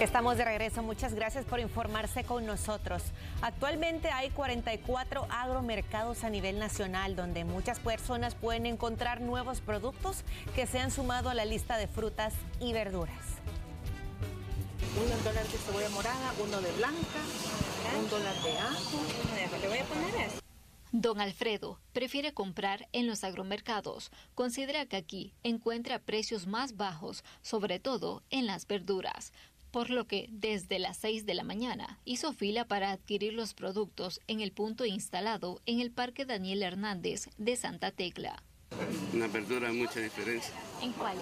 Estamos de regreso, muchas gracias por informarse con nosotros. Actualmente hay 44 agromercados a nivel nacional donde muchas personas pueden encontrar nuevos productos que se han sumado a la lista de frutas y verduras. Uno dólar de cebolla morada, uno de blanca, un dólar de ajo. Le voy a poner eso. Don Alfredo prefiere comprar en los agromercados. Considera que aquí encuentra precios más bajos, sobre todo en las verduras por lo que desde las 6 de la mañana hizo fila para adquirir los productos en el punto instalado en el Parque Daniel Hernández de Santa Tecla. En la verdura mucha diferencia. ¿En cuál?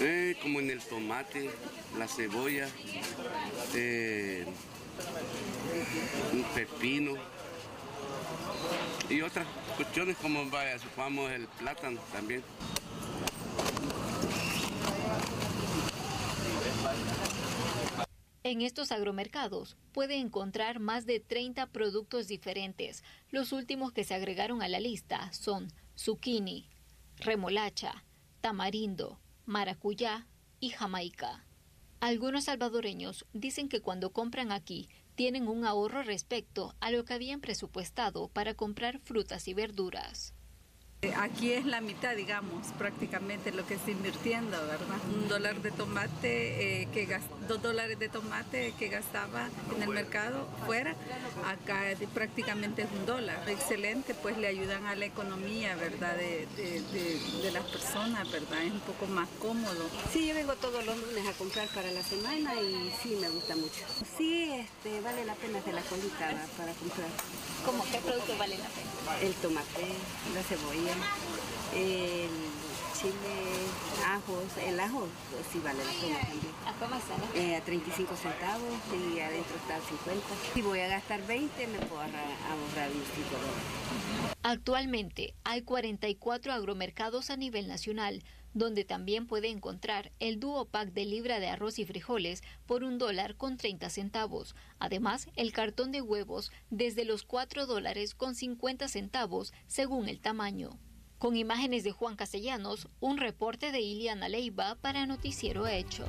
Eh, como en el tomate, la cebolla, eh, un pepino y otras cuestiones como vaya, supongamos el plátano también. En estos agromercados puede encontrar más de 30 productos diferentes. Los últimos que se agregaron a la lista son zucchini, remolacha, tamarindo, maracuyá y jamaica. Algunos salvadoreños dicen que cuando compran aquí tienen un ahorro respecto a lo que habían presupuestado para comprar frutas y verduras. Aquí es la mitad, digamos, prácticamente lo que está invirtiendo, ¿verdad? Un dólar de tomate, eh, que dos dólares de tomate que gastaba en el mercado fuera, acá prácticamente es un dólar. Excelente, pues le ayudan a la economía, ¿verdad? De, las personas, ¿verdad? Es un poco más cómodo. Sí, yo vengo todos los lunes a comprar para la semana y sí, me gusta mucho. Sí, este, vale la pena de la colita para comprar. ¿Cómo qué producto vale la pena? El tomate, la cebolla, el chile, ajos, el ajo pues, sí vale la pena también. ¿A cómo sale? Eh, a 35 centavos y adentro está a 50. Si voy a gastar 20 me puedo ahorrar 25 dólares. Actualmente hay 44 agromercados a nivel nacional donde también puede encontrar el dúo pack de libra de arroz y frijoles por un dólar con 30 centavos. Además, el cartón de huevos desde los 4 dólares con 50 centavos según el tamaño. Con imágenes de Juan Castellanos, un reporte de Iliana Leiva para Noticiero Hechos.